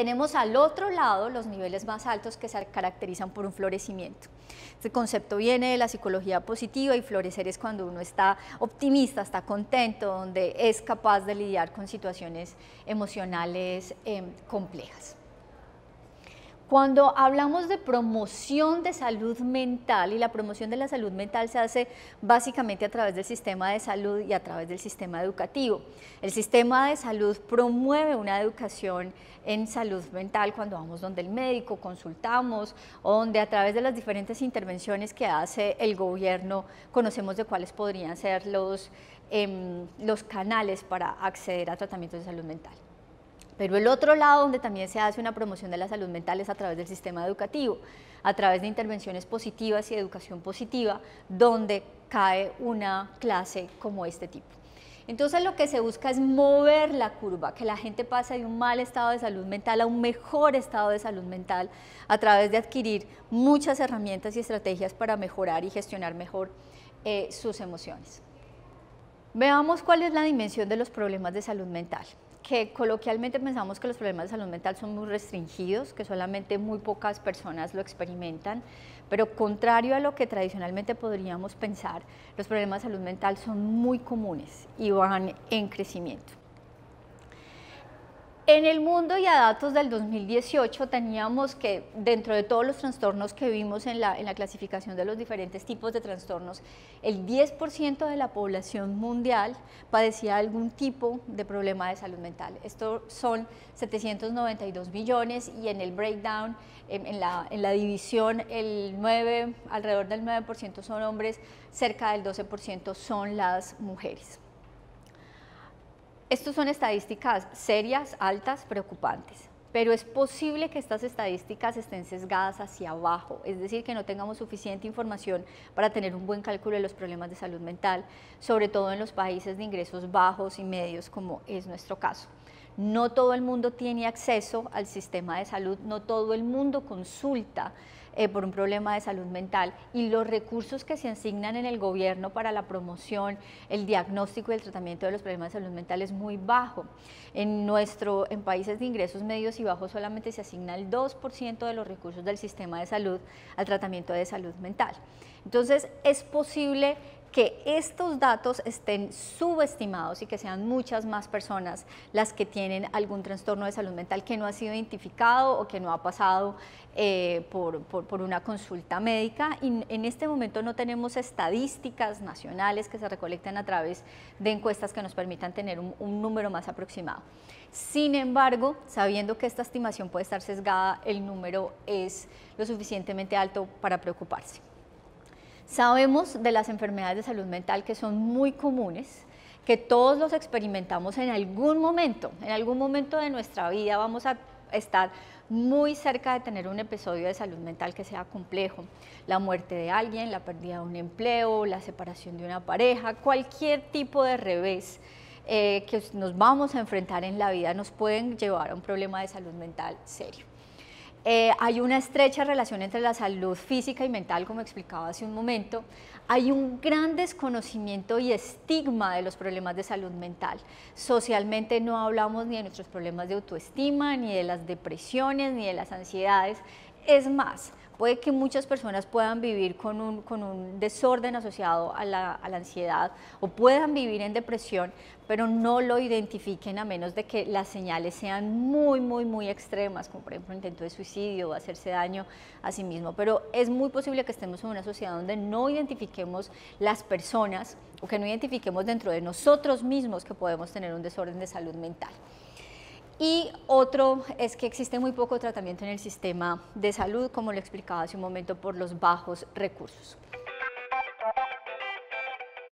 tenemos al otro lado los niveles más altos que se caracterizan por un florecimiento. Este concepto viene de la psicología positiva y florecer es cuando uno está optimista, está contento, donde es capaz de lidiar con situaciones emocionales em, complejas. Cuando hablamos de promoción de salud mental, y la promoción de la salud mental se hace básicamente a través del sistema de salud y a través del sistema educativo. El sistema de salud promueve una educación en salud mental cuando vamos donde el médico, consultamos, o donde a través de las diferentes intervenciones que hace el gobierno conocemos de cuáles podrían ser los, em, los canales para acceder a tratamientos de salud mental. Pero el otro lado donde también se hace una promoción de la salud mental es a través del sistema educativo, a través de intervenciones positivas y educación positiva, donde cae una clase como este tipo. Entonces lo que se busca es mover la curva, que la gente pase de un mal estado de salud mental a un mejor estado de salud mental a través de adquirir muchas herramientas y estrategias para mejorar y gestionar mejor eh, sus emociones. Veamos cuál es la dimensión de los problemas de salud mental que coloquialmente pensamos que los problemas de salud mental son muy restringidos, que solamente muy pocas personas lo experimentan, pero contrario a lo que tradicionalmente podríamos pensar, los problemas de salud mental son muy comunes y van en crecimiento. En el mundo y a datos del 2018 teníamos que dentro de todos los trastornos que vimos en la, clasificación de los diferentes tipos de trastornos, el 10% de la población mundial padecía algún tipo de problema de salud mental. Esto son 792 millones y en el breakdown, en, la, en la división, el 9, alrededor del 9% son hombres, cerca del 12% son las mujeres. Estas son estadísticas serias, altas, preocupantes, pero es posible que estas estadísticas estén sesgadas hacia abajo, es decir, que no tengamos suficiente información para tener un buen cálculo de los problemas de salud mental, sobre todo en los países de ingresos bajos y medios, como es nuestro caso. No todo el mundo tiene acceso al sistema de salud, no todo el mundo consulta eh, por un problema de salud mental y los recursos que se asignan en el gobierno para la promoción, el diagnóstico y el tratamiento de los problemas de salud mental es muy bajo. En, nuestro, en países de ingresos medios y bajos solamente se asigna el 2% de los recursos del sistema de salud al tratamiento de salud mental. Entonces es posible que estos datos estén subestimados y que sean muchas más personas las que tienen algún trastorno de salud mental que no ha sido identificado o que no ha pasado eh, por, una consulta médica. En este momento no tenemos estadísticas nacionales que se recolecten a través de encuestas que nos permitan tener un número más aproximado. Sin embargo, sabiendo que esta estimación puede estar sesgada, el número es lo suficientemente alto para preocuparse. Sabemos de las enfermedades de salud mental que son muy comunes, que todos los experimentamos en algún momento, en algún momento de nuestra vida vamos a estar muy cerca de tener un episodio de salud mental que sea complejo. La muerte de alguien, la pérdida de un empleo, la separación de una pareja, cualquier tipo de revés eh, que nos vamos a enfrentar en la vida nos pueden llevar a un problema de salud mental serio. Eh, hay una estrecha relación entre la salud física y mental, como explicaba hace un momento. Hay un gran desconocimiento y estigma de los problemas de salud mental. Socialmente no hablamos ni de nuestros problemas de autoestima, ni de las depresiones, ni de las ansiedades. Es más, puede que muchas personas puedan vivir con un, desorden asociado a la, ansiedad o puedan vivir en depresión, pero no lo identifiquen a menos de que las señales sean muy, muy, muy extremas, como por ejemplo intento de suicidio o hacerse daño a sí mismo. Pero es muy posible que estemos en una sociedad donde no identifiquemos las personas o que no identifiquemos dentro de nosotros mismos que podemos tener un desorden de salud mental. Y otro es que existe muy poco tratamiento en el sistema de salud, como lo explicaba hace un momento, por los bajos recursos.